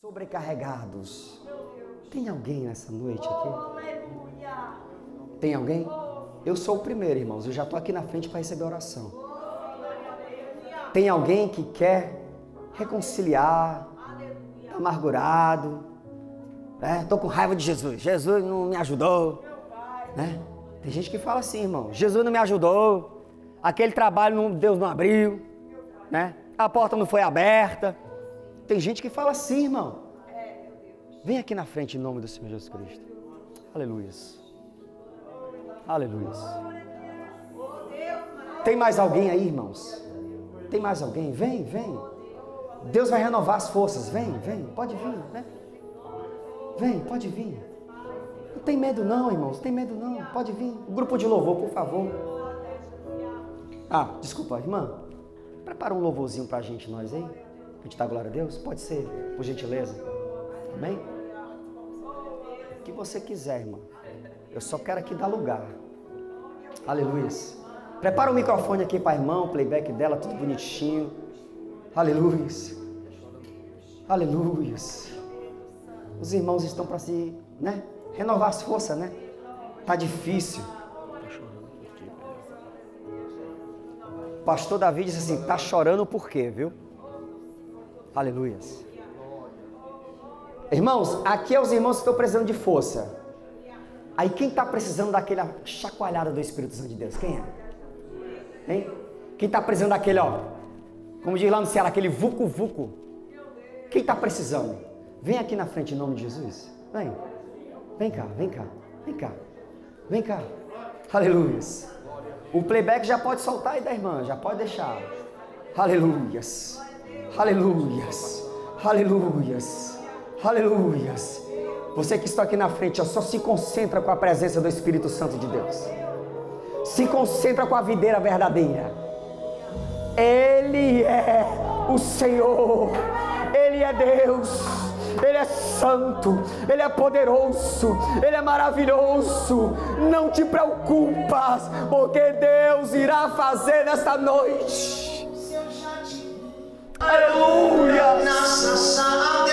sobrecarregados. Tem alguém nessa noite aqui? Tem alguém? Eu sou o primeiro, irmãos. Eu já estou aqui na frente para receber oração. Tem alguém que quer reconciliar, tá amargurado, né? Tô com raiva de Jesus. Jesus não me ajudou, né? Tem gente que fala assim, irmão. Jesus não me ajudou. Aquele trabalho não, Deus não abriu, né? A porta não foi aberta. Tem gente que fala assim, irmão. Vem aqui na frente em nome do Senhor Jesus Cristo. Aleluia. Aleluia. Tem mais alguém aí, irmãos? Tem mais alguém? Vem, vem. Deus vai renovar as forças. Vem, vem. Pode vir, né? Vem, pode vir. Não tem medo não, irmãos. Não tem medo não. Pode vir. O grupo de louvor, por favor. Ah, desculpa, irmã. Prepara um louvorzinho pra gente, nós, hein? Gente dá glória a Deus? Pode ser, por gentileza. Amém? O que você quiser, irmã. Eu só quero aqui dar lugar. Aleluia. Prepara o microfone aqui para a irmã, o playback dela, tudo bonitinho. Aleluia. Aleluia. Os irmãos estão para se, né? Renovar as forças, né? Tá difícil. Pastor Davi disse assim: tá chorando por quê, viu? Aleluia. Irmãos, aqui é os irmãos que estão precisando de força. Aí quem está precisando daquela chacoalhada do Espírito Santo de Deus? Quem é? Hein? Quem está precisando daquele, ó, como diz lá no Ceará, aquele vucu-vucu? Quem está precisando? Vem aqui na frente em nome de Jesus. Vem. Vem cá, vem cá, vem cá. Vem cá. Aleluia. O playback já pode soltar aí da irmã, já pode deixar. Aleluias. Aleluias. Aleluias. Aleluias. Você que está aqui na frente, ó, só se concentra com a presença do Espírito Santo de Deus. Se concentra com a videira verdadeira. Ele é o Senhor. Ele é Deus. Ele é santo, Ele é poderoso, Ele é maravilhoso. Não te preocupas, porque Deus irá fazer nesta noite. Aleluia! Nossa sala